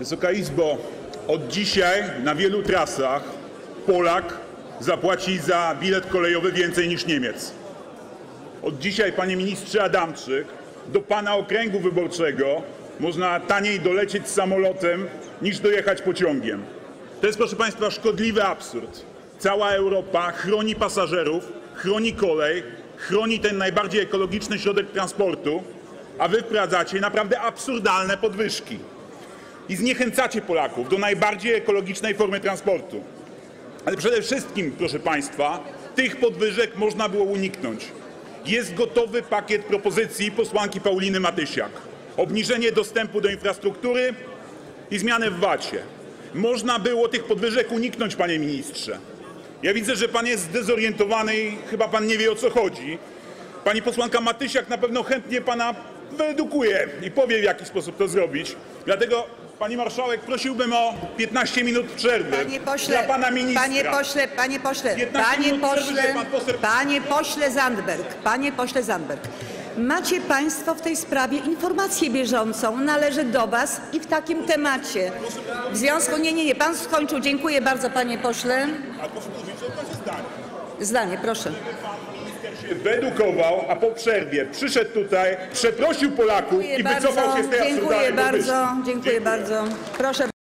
Wysoka Izbo, od dzisiaj na wielu trasach Polak zapłaci za bilet kolejowy więcej niż Niemiec. Od dzisiaj, panie ministrze Adamczyk, do pana okręgu wyborczego można taniej dolecieć samolotem niż dojechać pociągiem. To jest, proszę państwa, szkodliwy absurd. Cała Europa chroni pasażerów, chroni kolej, chroni ten najbardziej ekologiczny środek transportu, a wy wprowadzacie naprawdę absurdalne podwyżki i zniechęcacie Polaków do najbardziej ekologicznej formy transportu. Ale przede wszystkim, proszę Państwa, tych podwyżek można było uniknąć. Jest gotowy pakiet propozycji posłanki Pauliny Matysiak. Obniżenie dostępu do infrastruktury i zmiany w VAT-ie. Można było tych podwyżek uniknąć, panie ministrze. Ja widzę, że pan jest zdezorientowany i chyba pan nie wie o co chodzi. Pani posłanka Matysiak na pewno chętnie pana wyedukuje i powie, w jaki sposób to zrobić. Dlatego, pani marszałek, prosiłbym o 15 minut przerwy Panie pośle, dla pana ministra. panie pośle, panie pośle, 15 panie minut pośle, pan poseł- panie pośle Zandberg, panie pośle Zandberg. Macie państwo w tej sprawie informację bieżącą, należy do was i w takim temacie. W związku, nie, nie, nie, pan skończył, dziękuję bardzo panie pośle. A powiedzieć, że to jest zdanie. Zdanie, proszę. się wyedukował, a po przerwie przyszedł tutaj, przeprosił Polaków Dziękuję i wycofał bardzo, się z tej dziękuję bardzo, dziękuję. bardzo. Proszę